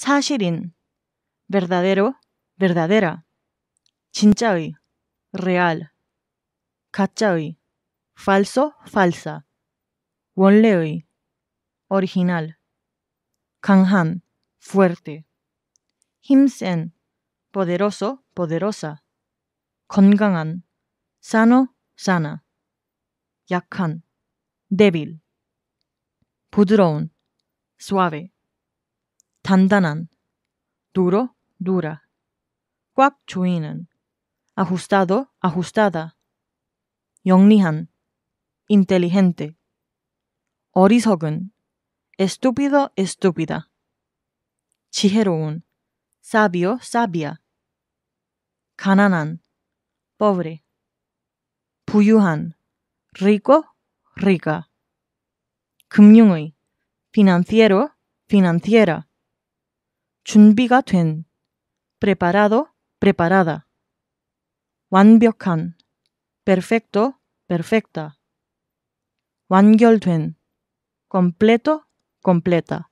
사실인, verdadero, verdadera. 진짜의, real. 가짜의, falso, falsa. 원래의, original. 강한, fuerte. 힘센, poderoso, poderosa. 건강한, sano, sana. 약한, débil. 부드러운, suave. 단단한, duro, dura. 꽉 조이는, ajustado, ajustada. 영리한, inteligente. 어리석은, estúpido, estúpida. 지혜로운, sabio, sabia. 가난한, pobre. 부유한, rico, rica. 금융의, financiero, financiera. 준비가 된, preparado, preparada. 완벽한, perfecto, perfecta. 완결된, completo, completa.